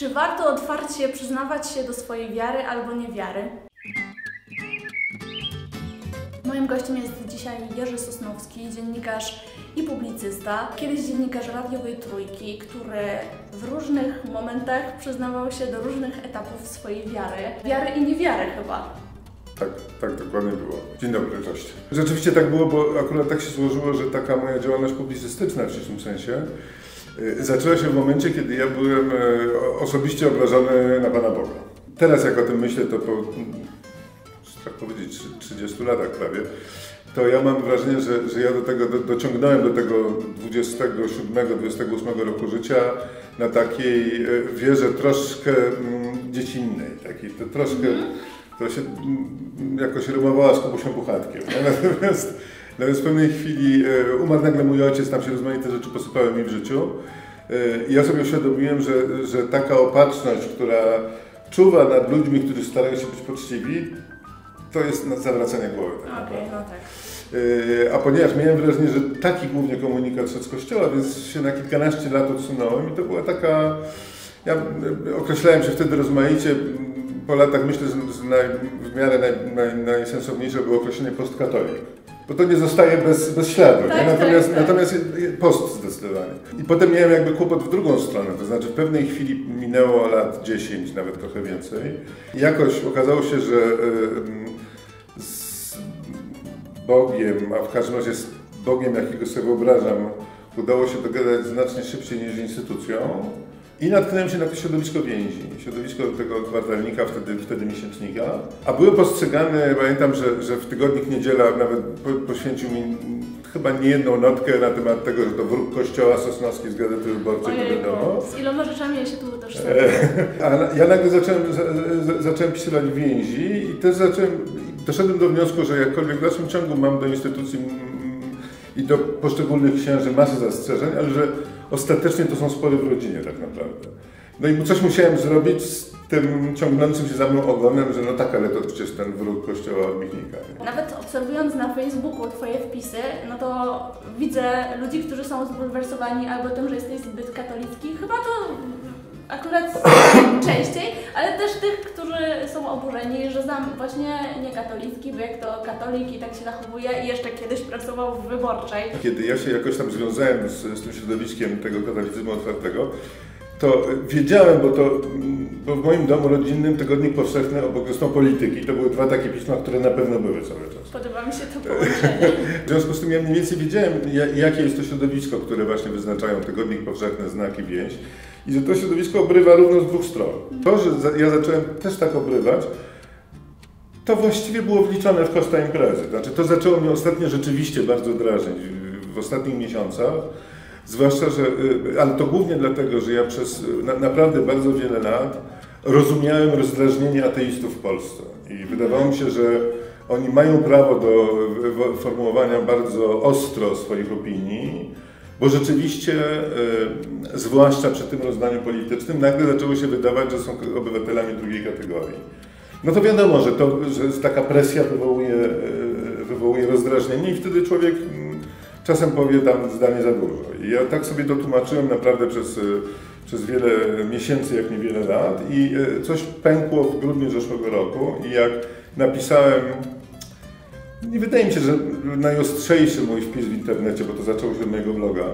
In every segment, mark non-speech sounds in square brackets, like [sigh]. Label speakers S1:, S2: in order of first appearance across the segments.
S1: Czy warto otwarcie przyznawać się do swojej wiary albo niewiary? Moim gościem jest dzisiaj Jerzy Sosnowski, dziennikarz i publicysta, kiedyś dziennikarz radiowej Trójki, który w różnych momentach przyznawał się do różnych etapów swojej wiary. Wiary i niewiary chyba.
S2: Tak, tak dokładnie było. Dzień dobry, cześć. Rzeczywiście tak było, bo akurat tak się złożyło, że taka moja działalność publicystyczna w ścisłym sensie zaczęła się w momencie, kiedy ja byłem y, osobiście obrażony na Pana Boga. Teraz jak o tym myślę, to po, mm, tak powiedzieć, 30 latach prawie, to ja mam wrażenie, że, że ja do tego do, dociągnąłem do tego 27-28 roku życia na takiej y, wierze troszkę mm, dziecinnej, takiej to troszkę która się mm, jakoś rymowała z Kubusią Puchatkiem. [laughs] Natomiast, natomiast w pewnej chwili e, umarł nagle mój ojciec, tam się rozmaite rzeczy posypały mi w życiu. E, I ja sobie uświadomiłem, że, że taka opatrzność, która czuwa nad ludźmi, którzy starają się być poczciwi, to jest na zawracanie głowy. Tak naprawdę.
S1: no tak.
S2: E, A ponieważ miałem wrażenie, że taki głównie komunikat szedł z kościoła, więc się na kilkanaście lat odsunąłem i to była taka. Ja określałem się wtedy rozmaicie. Po latach myślę, że że naj, w miarę naj, naj, najsensowniejsze było określenie postkatolik. Bo to nie zostaje bez, bez śladu.
S1: Tak, tak,
S2: Natomiast,
S1: tak.
S2: natomiast post zdecydowanie. I potem miałem jakby kłopot w drugą stronę. To znaczy w pewnej chwili minęło lat 10, nawet trochę więcej. I jakoś okazało się, że y, z Bogiem, a w każdym razie z Bogiem, jakiego sobie wyobrażam, udało się dogadać znacznie szybciej niż z instytucją. I natknąłem się na to środowisko więzi, środowisko tego kwartalnika, wtedy, wtedy miesięcznika. A byłem postrzegany, pamiętam, że, że w tygodnik Niedziela nawet po, poświęcił mi chyba nie jedną notkę na temat tego, że to wróg kościoła Sosnowski z Gazety Wyborczej, to wiadomo.
S1: Z iloma rzeczami ja się tu też [laughs]
S2: A na- ja nagle zacząłem, za, za, zacząłem pisywać więzi i też zacząłem, doszedłem do wniosku, że jakkolwiek w dalszym ciągu mam do instytucji i do poszczególnych księży masę zastrzeżeń, ale że ostatecznie to są spory w rodzinie tak naprawdę. No i coś musiałem zrobić z tym ciągnącym się za mną ogonem, że no tak, ale to przecież ten wróg kościoła Michnika.
S1: Nawet obserwując na Facebooku Twoje wpisy, no to widzę ludzi, którzy są zbulwersowani albo tym, że jesteś zbyt katolicki. Chyba to akurat [coughs] częściej, ale też tych, którzy są oburzeni, że znam właśnie niekatolicki, bo jak to katolik i tak się zachowuje i jeszcze kiedyś pracował w wyborczej.
S2: Kiedy ja się jakoś tam związałem z, z tym środowiskiem tego katolicyzmu otwartego, to wiedziałem, bo to bo w moim domu rodzinnym tygodnik powszechny obok zresztą polityki, to były dwa takie pisma, które na pewno były cały czas.
S1: Podoba mi się to [laughs] połączenie.
S2: W związku z tym ja mniej więcej wiedziałem, ja- jakie jest to środowisko, które właśnie wyznaczają tygodnik powszechny, znaki więź i że to środowisko obrywa równo z dwóch stron. To, że ja zacząłem też tak obrywać, to właściwie było wliczone w koszta imprezy. Znaczy, to zaczęło mnie ostatnio rzeczywiście bardzo drażnić w- ostatnich miesiącach. Zwłaszcza, że, y, ale to głównie dlatego, że ja przez y, na, naprawdę bardzo wiele lat rozumiałem rozdrażnienie ateistów w Polsce. I wydawało mi się, że oni mają prawo do formułowania bardzo ostro swoich opinii, bo rzeczywiście, y, zwłaszcza przy tym rozdaniu politycznym, nagle zaczęło się wydawać, że są obywatelami drugiej kategorii. No to wiadomo, że, to, że taka presja wywołuje, e, wywołuje rozdrażnienie i wtedy człowiek mm, czasem powie tam zdanie za dużo. I ja tak sobie to tłumaczyłem naprawdę przez, e, przez wiele miesięcy, jak nie wiele lat i e, coś pękło w grudniu zeszłego roku i jak napisałem nie wydaje mi się, że najostrzejszy mój wpis w internecie, bo to zaczęło się od mojego bloga e,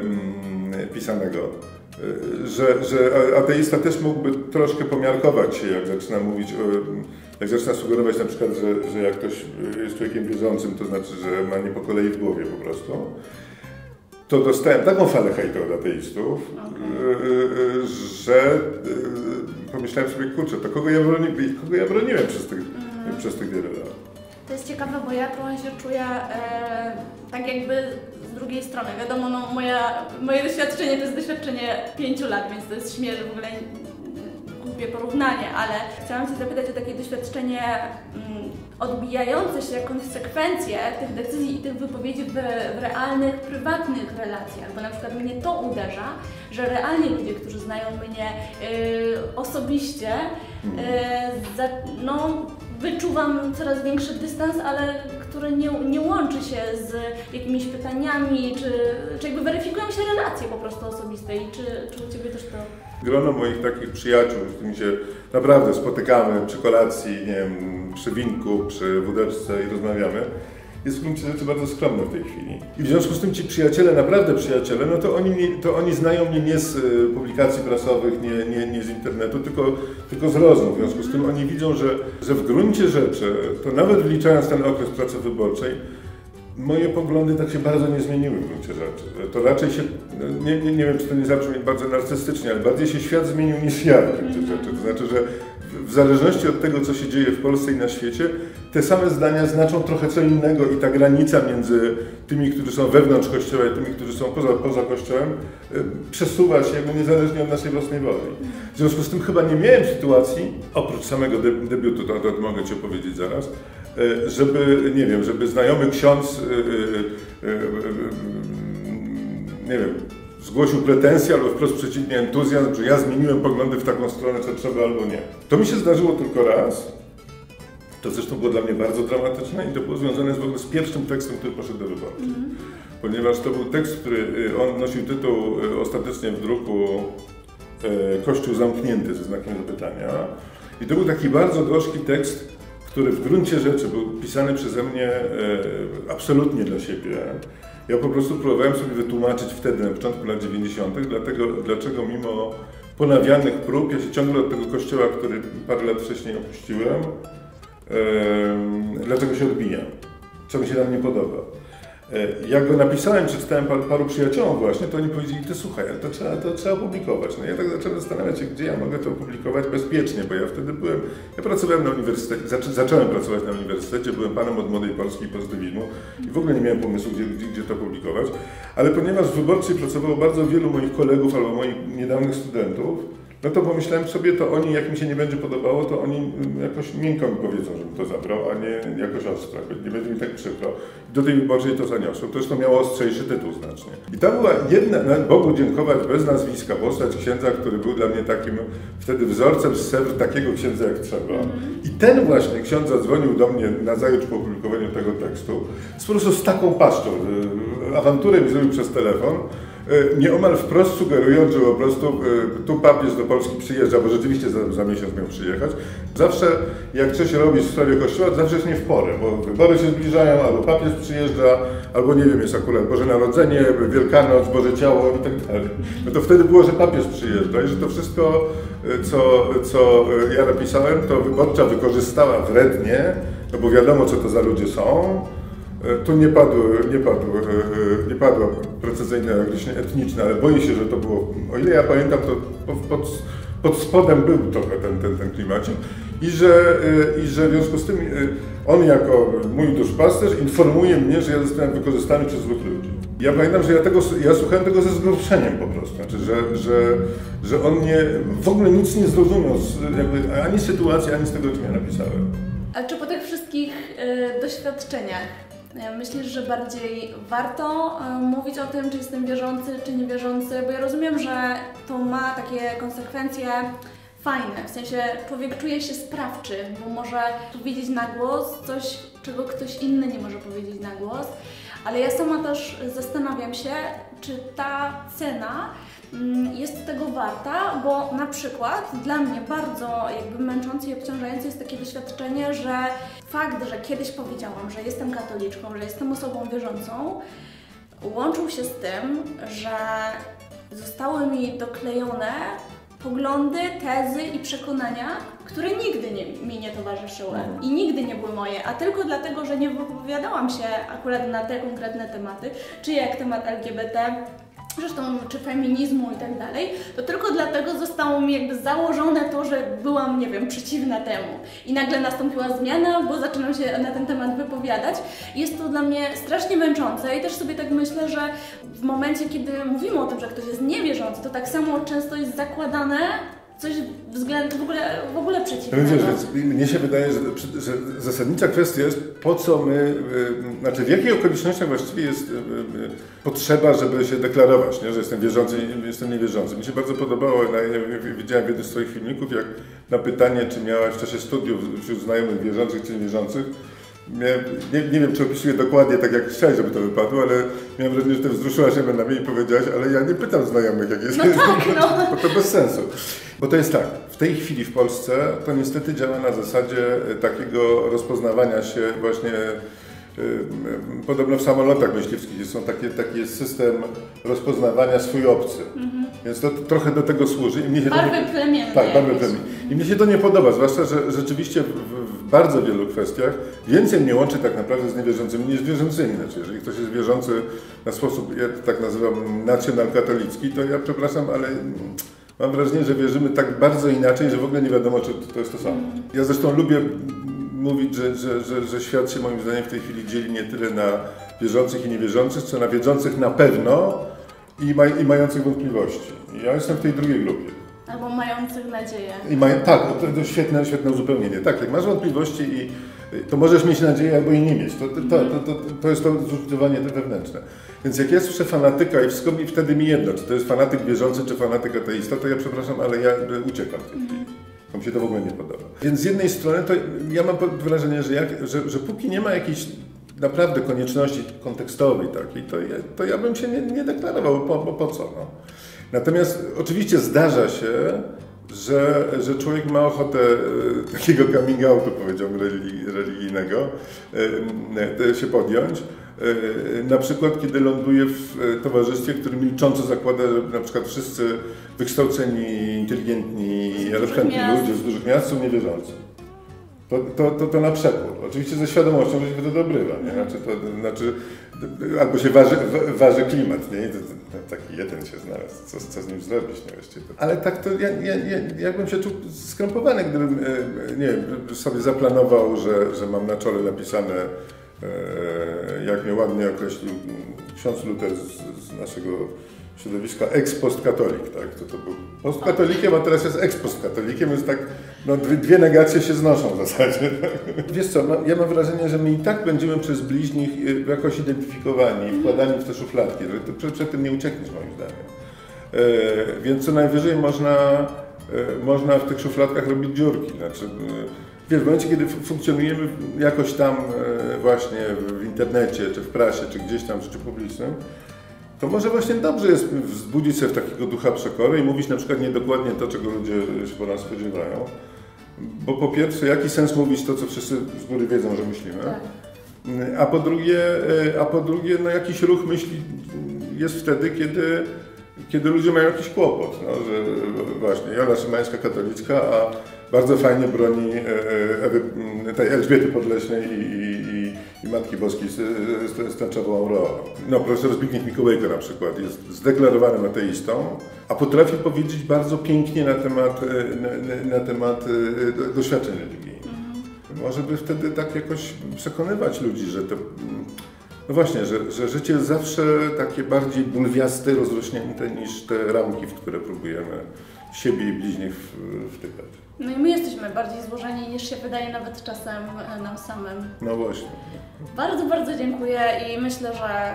S2: mm, pisanego, e, że, że ateista też mógłby troszkę pomiarkować się, jak zaczyna mówić, o, jak zaczyna sugerować na przykład, że, że jak ktoś jest człowiekiem wierzącym, to znaczy, że ma nie po kolei w głowie po prostu. To dostałem taką falę hejtu od ateistów, e, e, że e, pomyślałem sobie, kurczę, to kogo ja, broni, kogo ja broniłem przez tych, przez tych wiele lat.
S1: To jest ciekawe, bo ja trochę się czuję e, tak jakby z drugiej strony. Wiadomo, no, moja, moje doświadczenie to jest doświadczenie pięciu lat, więc to jest śmieszne w ogóle mm, głupie porównanie, ale chciałam Cię zapytać o takie doświadczenie mm, odbijające się konsekwencje tych decyzji i tych wypowiedzi w, w realnych, prywatnych relacjach, bo na przykład mnie to uderza, że realnie ludzie, którzy znają mnie y, osobiście, y, za, no, wyczuwam coraz większy dystans, ale który nie, nie łączy się z jakimiś pytaniami, czy, czy jakby weryfikują się relacje po prostu osobiste. I czy, czy u Ciebie też to?
S2: Grono moich takich przyjaciół, z którymi się naprawdę spotykamy przy kolacji, nie wiem, przy winku, przy wódeczce i rozmawiamy, jest w gruncie rzeczy bardzo skromne w tej chwili. I w związku z tym ci przyjaciele, naprawdę przyjaciele, no to oni, to oni znają mnie nie z y, publikacji prasowych, nie, nie, nie z internetu, tylko, tylko z rozmów. W związku z tym oni widzą, że, że w gruncie rzeczy, to nawet wliczając ten okres pracy wyborczej, moje poglądy tak się bardzo nie zmieniły w gruncie rzeczy. To raczej się, nie, nie, nie wiem czy to nie zabrzmi bardzo narcystycznie, ale bardziej się świat zmienił niż ja w gruncie rzeczy. To znaczy, że w zależności od tego, co się dzieje w Polsce i na świecie, te same zdania znaczą trochę co innego i ta granica między tymi, którzy są wewnątrz Kościoła i tymi, którzy są poza, poza Kościołem, y, przesuwa się jakby niezależnie od naszej własnej woli. W związku z tym chyba nie miałem sytuacji, oprócz samego debiutu, to, to mogę Ci opowiedzieć zaraz, żeby, nie wiem, żeby znajomy ksiądz, y, nie wiem, zgłosił pretensję albo wprost przeciwnie entuzjazm, że ja zmieniłem poglądy w taką stronę, co trzeba albo nie. To mi się zdarzyło tylko raz. To zresztą było dla mnie bardzo dramatyczne i to było związane z, w ogóle z pierwszym tekstem, który poszedł do wyborów. Mm. Ponieważ to był tekst, który on nosił tytuł ostatecznie w druku Kościół zamknięty ze znakiem zapytania. I to był taki bardzo gorzki tekst, który w gruncie rzeczy był pisany przeze mnie absolutnie dla siebie. Ja po prostu próbowałem sobie wytłumaczyć wtedy, na początku lat 90., dlatego, dlaczego mimo ponawianych prób, ja się ciągle od tego kościoła, który parę lat wcześniej opuściłem, dlaczego się odbijam, co mi się tam nie podoba. E, jak go napisałem, przeczytałem paru, paru przyjaciołom właśnie, to oni powiedzieli, ty słuchaj, to trzeba, to trzeba opublikować. No ja tak zacząłem zastanawiać się, gdzie ja mogę to opublikować bezpiecznie, bo ja wtedy byłem, ja pracowałem na uniwersytecie, zaczą, zacząłem pracować na uniwersytecie, byłem panem od Młodej Polski i pozytywizmu i w ogóle nie miałem pomysłu, gdzie, gdzie, gdzie to publikować, ale ponieważ w Wyborczej pracowało bardzo wielu moich kolegów albo moich niedawnych studentów, no to pomyślałem sobie, to oni, jak mi się nie będzie podobało, to oni mm, jakoś miękko mi powiedzą, żebym to zabrał, a nie jakoś ostro. Nie będzie mi tak przykro. Do tej wyborczej to zaniosłem. To zresztą miało ostrzejszy tytuł znacznie. I to była jedna, Bogu dziękować, bez nazwiska, postać księdza, który był dla mnie takim wtedy wzorcem z Sewr, takiego księdza jak trzeba. I ten właśnie ksiądz zadzwonił do mnie na zajutrz po opublikowaniu tego tekstu, z po prostu z taką paszczą. Awanturę mi zrobił przez telefon, nieomal wprost sugerując, że po prostu e, tu papież do Polski przyjeżdża, bo rzeczywiście za, za miesiąc miał przyjechać. Zawsze jak coś robić w sprawie Kościoła, zawsze jest nie w porę, bo wybory się zbliżają, albo papież przyjeżdża, albo nie wiem, jest akurat Boże Narodzenie, Wielkanoc, Boże Ciało i tak dalej. No to wtedy było, że papież przyjeżdża i że to wszystko, e, co, co ja napisałem, to wyborcza wykorzystała wrednie, no bo wiadomo, co to za ludzie są, E, tu nie padło, nie padło, e, e, nie padło precyzyjne określenie etniczne, ale boję się, że to było, o ile ja pamiętam, to pod, pod spodem był trochę ten, ten, ten klimacik i że, i że w związku z tym on jako mój duszpasterz informuje mnie, że ja zostałem wykorzystany przez złych ludzi. Ja pamiętam, że ja, tego, ja słuchałem tego ze zgorszeniem po prostu, znaczy, że, że, że on nie, w ogóle nic nie zrozumiał, jakby, ani sytuacji, ani z tego, co ja napisałem.
S1: A czy po tych wszystkich y, doświadczeniach Myślisz, że bardziej warto e, mówić o tym, czy jestem wierzący, czy niewierzący, bo ja rozumiem, że to ma takie konsekwencje fajne, w sensie człowiek czuje się sprawczy, bo może powiedzieć na głos coś, czego ktoś inny nie może powiedzieć na głos, ale ja sama też zastanawiam się, czy ta cena Mm, jest tego warta, bo na przykład dla mnie bardzo jakby męczące i obciążające jest takie doświadczenie, że fakt, że kiedyś powiedziałam, że jestem katoliczką, że jestem osobą wierzącą, łączył się z tym, że zostały mi doklejone poglądy, tezy i przekonania, które nigdy nie, mi nie towarzyszyły mhm. i nigdy nie były moje, a tylko dlatego, że nie wypowiadałam się akurat na te konkretne tematy, czy jak temat LGBT, zresztą czy feminizmu i tak dalej, to tylko dlatego zostało mi jakby założone to, że byłam, nie wiem, przeciwna temu. I nagle nastąpiła zmiana, bo zaczynam się na ten temat wypowiadać. Jest to dla mnie strasznie męczące i też sobie tak myślę, że w momencie, kiedy mówimy o tym, że ktoś jest niewierzący, to tak samo często jest zakładane, coś względem w ogóle, w ogóle przeciwnego.
S2: Wiesz, mnie się wydaje, że, że, zasadnicza kwestia jest, po co my, y, znaczy w jakich okolicznościach właściwie jest y, y, potrzeba, żeby się deklarować, nie? że jestem wierzący, jestem niewierzący. Mi się bardzo podobało, ja widziałem w jednym z Twoich filmików, jak na pytanie, czy miałaś w czasie studiów wśród znajomych wierzących czy niewierzących, miałem, nie, nie wiem, czy opisuję dokładnie tak, jak chciałeś, żeby to wypadło, ale miałem wrażenie, że ty wzruszyłaś się na mnie i powiedziałaś, ale ja nie pytam znajomych, jak jest.
S1: No tak, [laughs] no.
S2: Bo to bez sensu. Bo to jest tak, w tej chwili w Polsce to niestety działa na zasadzie e, takiego rozpoznawania się właśnie e, Podobno w samolotach myśliwskich są takie, taki system rozpoznawania swój obcy. Więc to, trochę do tego służy. I mnie się to
S1: Barwy
S2: nie-
S1: plemienne
S2: Tak, barwy plemienne. I mnie się to nie podoba, zwłaszcza, że rzeczywiście w bardzo wielu kwestiach więcej mnie łączy tak naprawdę z niewierzącymi niż wierzącymi. Znaczy, jeżeli ktoś jest wierzący na sposób, ja tak nazywam, nacjonal-katolicki, to ja przepraszam, ale mam wrażenie, że wierzymy tak bardzo inaczej, że w ogóle nie wiadomo, czy to jest to samo. Ja zresztą lubię mówić, że, że, że, że świat się moim zdaniem w tej chwili dzieli nie tyle na wierzących i niewierzących, co na wierzących na pewno i, ma, i mających wątpliwości. Ja jestem w tej drugiej grupie.
S1: Albo mających nadzieję.
S2: I mają, tak, to, świetne, świetne uzupełnienie. Tak, jak masz wątpliwości i y, to możesz mieć nadzieję albo i nie mieć. To, to, to, to, to jest to te wewnętrzne. Więc jak ja słyszę fanatyka i wszystko mi wtedy mi jedno, czy to jest fanatyk wierzący, czy fanatyk ateista, to ja przepraszam, ale ja uciekam chwili. To mi się to w ogóle nie podoba. Więc z jednej strony to ja mam wrażenie, że, jak, że, że póki nie ma jakiejś naprawdę konieczności kontekstowej takiej, to ja, to ja bym się nie, nie deklarował, po, po, po co. No. Natomiast oczywiście zdarza się, że, że człowiek ma ochotę e, takiego coming outu, powiedziałbym, religi- religijnego e, e, się podjąć. Na przykład, kiedy ląduje w towarzystwie, które milcząco zakłada, że na przykład wszyscy wykształceni, inteligentni, elokwentni ludzie z dużych miast są niewierzący. To, to, to, to na przekór. Oczywiście ze świadomością, że się to dobrywa, nie? Znaczy, to, znaczy, albo się waży, wa- waży klimat, nie? Taki jeden się znalazł, co, co z nim zrobić, nie? Właściwie. Ale tak to ja, ja, ja, ja bym się czuł skrępowany, gdybym, e, nie wiem, sobie zaplanował, że, że mam na czole napisane, e, jak mnie ładnie określił ksiądz Luter z, z naszego środowiska ex post katolik, tak? To, to był postkatolikiem, a teraz jest ex post katolikiem, więc tak no, dwie, dwie negacje się znoszą w zasadzie. Tak? Wiesz co, no, ja mam wrażenie, że my i tak będziemy przez bliźnich y, jakoś identyfikowani, wkładani w te szufladki, że ty przed, przed tym nie uciekniesz moim zdaniem. E, więc co najwyżej można, e, można w tych szufladkach robić dziurki. Znaczy, e, wiesz, w momencie, kiedy funkcjonujemy jakoś tam właśnie w internecie, czy w prasie, czy gdzieś tam w życiu publicznym, to może właśnie dobrze jest wzbudzić sobie w takiego ducha przekory i mówić na przykład niedokładnie to, czego ludzie się po nas spodziewają. Bo po pierwsze, jaki sens mówić to, co wszyscy z góry wiedzą, że myślimy?
S1: Tak.
S2: A po drugie, e, a po drugie no jakiś ruch myśli jest wtedy, kiedy, kiedy ludzie mają jakiś kłopot. No, że właśnie Jola Szymańska katolicka, a bardzo fajnie broni e, e, Ewy, tej Elżbiety Podleśnej i, i, i, Matki Boskiej tęczową aureolą. No, profesor Zbigniew Mikołajko na przykład jest zdeklarowanym ateistą, a potrafi powiedzieć bardzo pięknie na temat, e, na, na, temat e, do- doświadczeń religijnych. Może by wtedy tak jakoś przekonywać ludzi, że to. No właśnie, że, że życie jest zawsze takie bardziej bulwiaste, rozrośnięte niż te ramki, w które próbujemy siebie i bliźnich wtykać.
S1: No i my jesteśmy bardziej złożeni niż się wydaje nawet czasem e, nam samym.
S2: No właśnie.
S1: Bardzo, bardzo dziękuję i myślę, że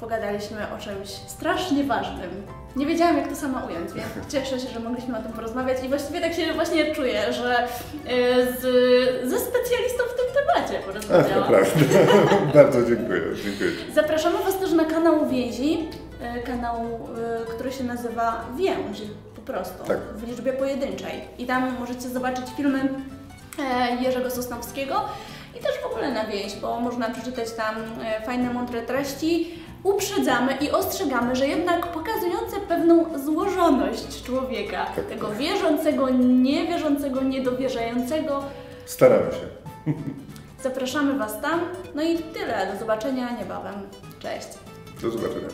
S1: pogadaliśmy o czymś strasznie ważnym. Nie wiedziałam, jak to sama ująć, więc [laughs] cieszę się, że mogliśmy o tym porozmawiać i właściwie tak się właśnie czuję, że y, z, ze specjalistą w tym temacie
S2: Ach,
S1: porozmawiałam.
S2: prawda. [laughs] Bardzo dziękuję. dziękuję.
S1: Zapraszamy Was też na kanał Więzi, y, kanał, y, który się nazywa Więź, po prostu,
S2: Tak.
S1: w liczbie pojedynczej. I tam możecie zobaczyć filmy e, Jerzego Sosnowskiego i też w ogóle na więź, bo można przeczytać tam e, fajne, mądre treści. Uprzedzamy i ostrzegamy, że jednak pokazujące pewną złożoność człowieka, tego wierzącego, niewierzącego, niedowierzającego.
S2: Staramy się. [laughs]
S1: Zapraszamy Was tam. No i tyle. Do zobaczenia niebawem. Cześć.
S2: Do zobaczenia.